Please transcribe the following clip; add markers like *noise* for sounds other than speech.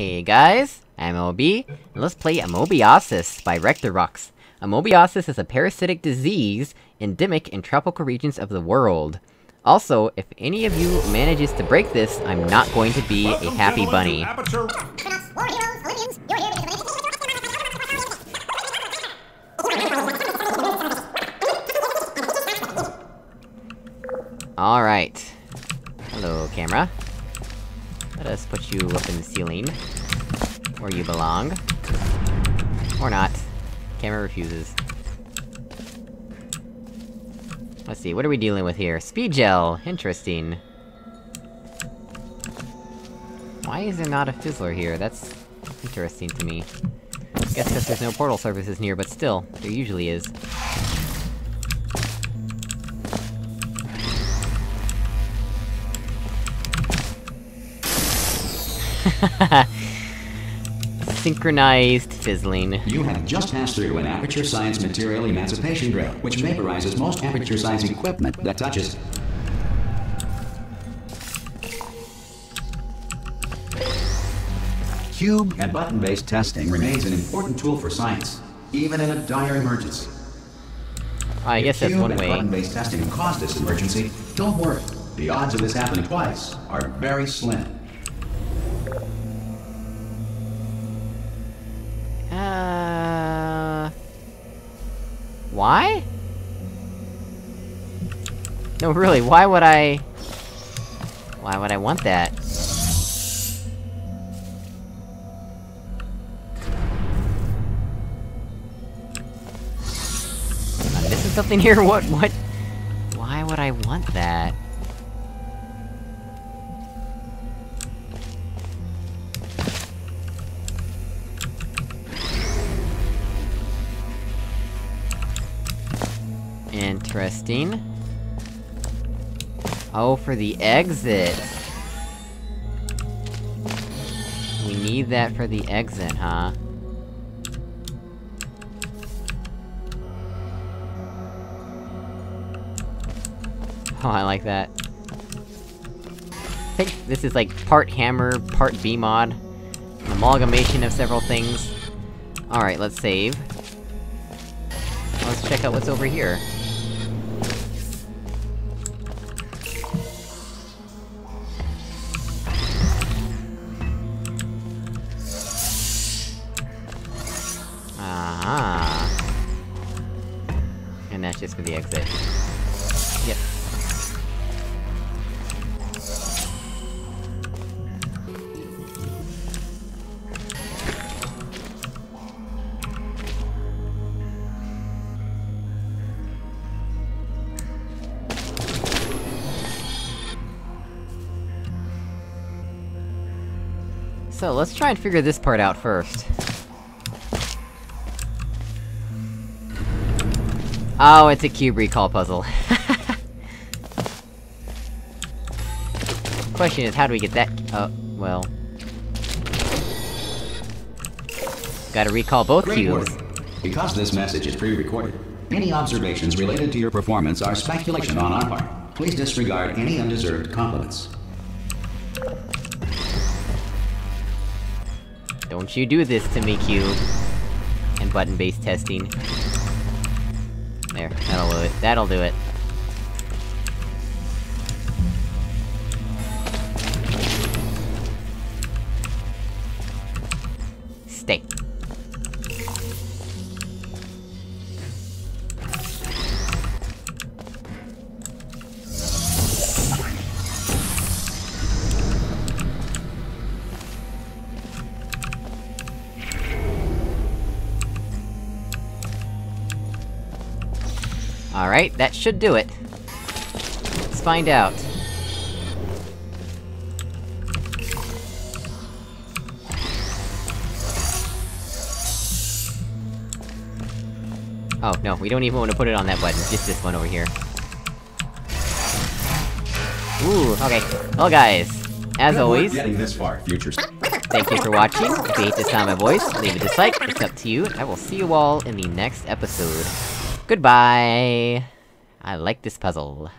Hey guys, I'm LB, and let's play Amoebiasis by RectorRocks. Amoebiasis is a parasitic disease endemic in tropical regions of the world. Also, if any of you manages to break this, I'm not going to be Welcome, a happy bunny. to Aperture- War heroes, Olympians, you're here because Alright. Hello, camera. Let us put you up in the ceiling. Where you belong. Or not. Camera refuses. Let's see, what are we dealing with here? Speed gel! Interesting. Why is there not a fizzler here? That's... interesting to me. Guess cause there's no portal surfaces near, but still, there usually is. *laughs* Synchronized fizzling. You have just passed through an Aperture Science Material Emancipation Grill, which vaporizes most Aperture Science equipment that touches. Cube and button-based testing remains an important tool for science, even in a dire emergency. I guess that's Cube one and way. button-based testing caused this emergency. Don't worry, the odds of this happening twice are very slim. Why? No, really, why would I... Why would I want that? Am I missing something here? *laughs* What- what? Why would I want that? Interesting. Oh, for the exit! We need that for the exit, huh? *laughs* Oh, I like that. I think this is like part hammer, part BEEmod. An amalgamation of several things. Alright, let's save. Let's check out what's over here. Ah. And that's just for the exit. Yep. So, let's try and figure this part out first. Oh, it's a cube recall puzzle. *laughs* Question is, how do we get that- oh, well... Gotta recall both Great cubes. work. Because this message is pre-recorded, any observations related to your performance are speculation on our part. Please disregard any undeserved compliments. Don't you do this to me, Cube. And button-based testing. There, that'll do it. That'll do it. Stay. Alright, that should do it. Let's find out. Oh, no, we don't even want to put it on that button, just this one over here. Ooh, okay. Well guys, as Good always, Getting this far, future. Thank you for watching. If you hate the sound of my voice, leave a dislike, it's up to you. I will see you all in the next episode. Goodbye! I like this puzzle.